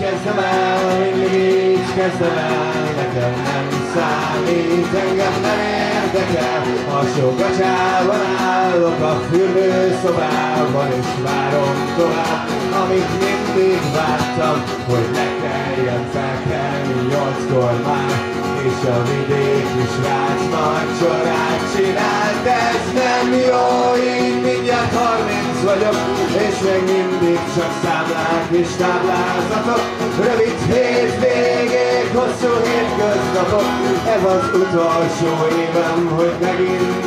kezdem el, mindig így kezdem el, nekem nem számít, engem nem érdekel. Alsó gacsában állok a fürdőszobában, és várom tovább, amit mindig vártam, hogy ne kelljen felkelni nyolckor már. És a vidéki srác nagy csorát csinált, ez nem jó, én mindjárt harminc vagyok, és még mindig csak számlák és táblázatok. Rövid hétvégék, hosszú hétköznapok, ez az utolsó évem, hogy megint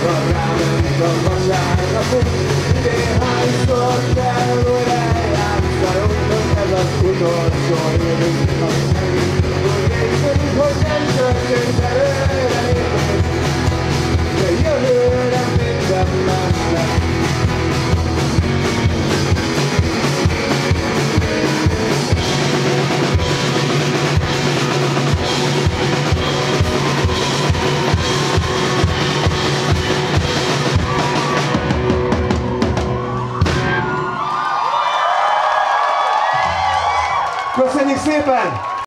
Around and from my side, I'm behind so that Köszönjük szépen!